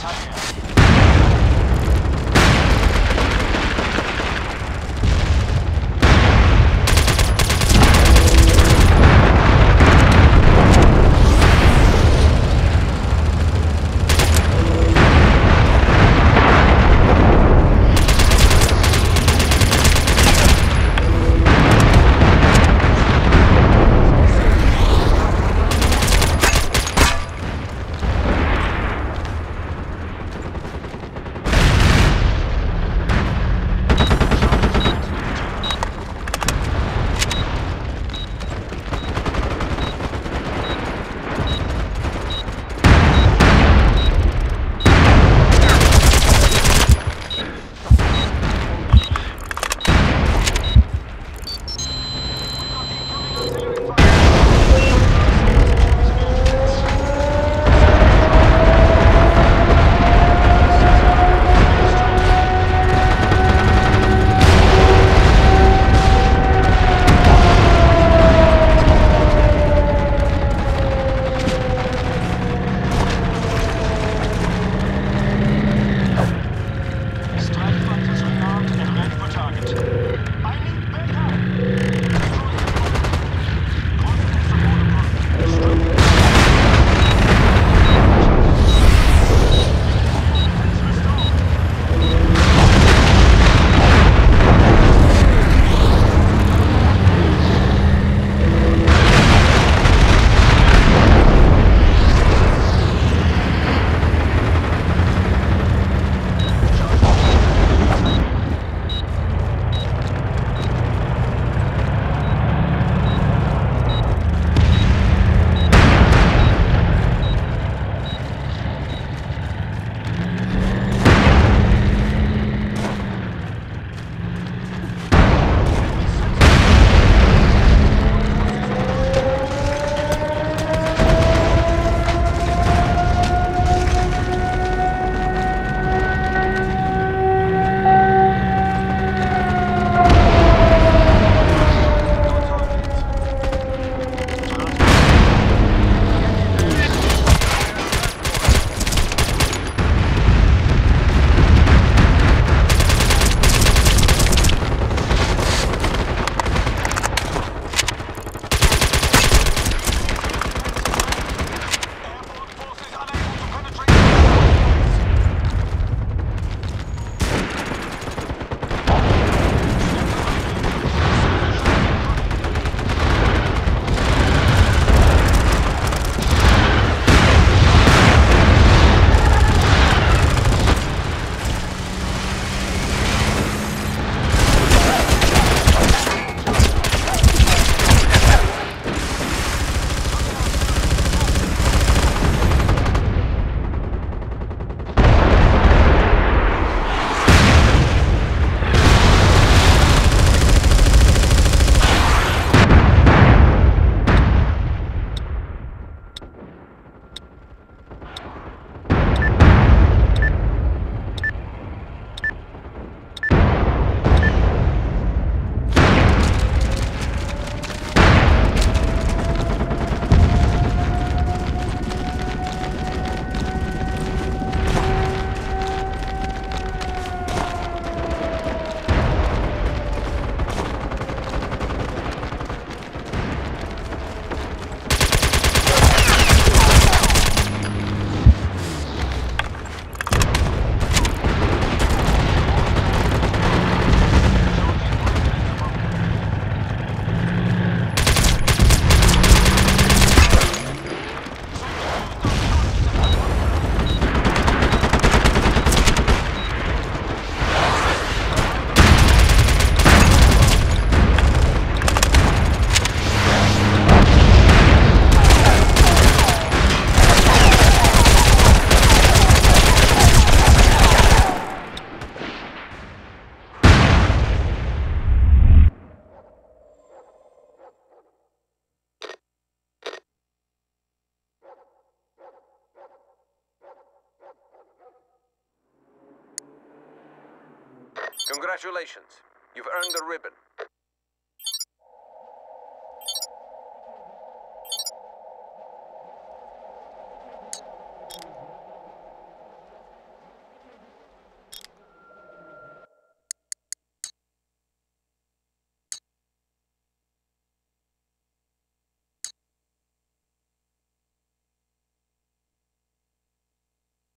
チャン。Congratulations. You've earned the ribbon.